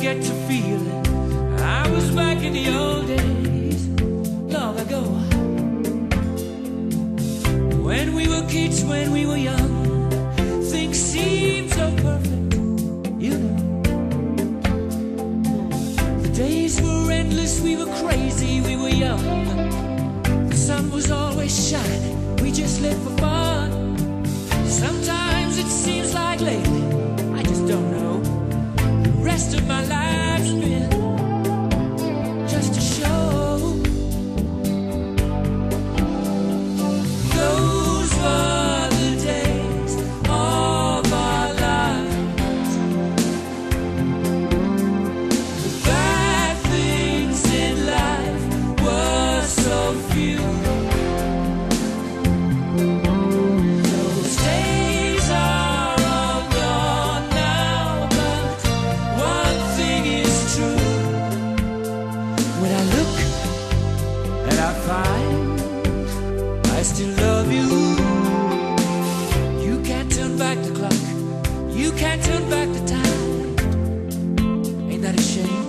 get to feeling I was back in the old days, long ago. When we were kids, when we were young, things seemed so perfect, you know. The days were endless, we were crazy, we were young. The sun was always shining, we just lived for fun. You can't turn back the time. Ain't that a shame?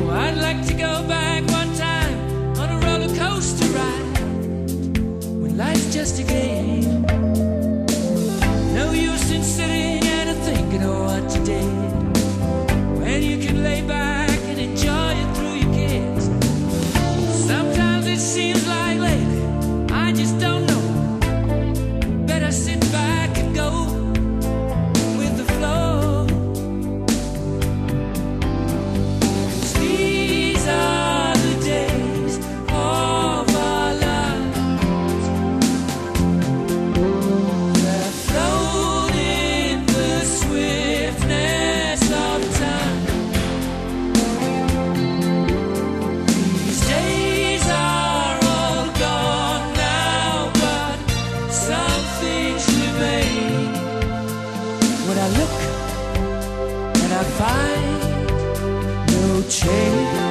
Ooh, I'd like to go back one time on a roller coaster ride when life's just a game. something to evade. When I look and I find no change.